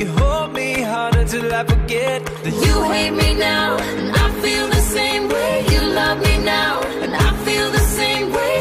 You hold me harder till I forget that you hate me now, and I feel the same way. You love me now, and I feel the same way.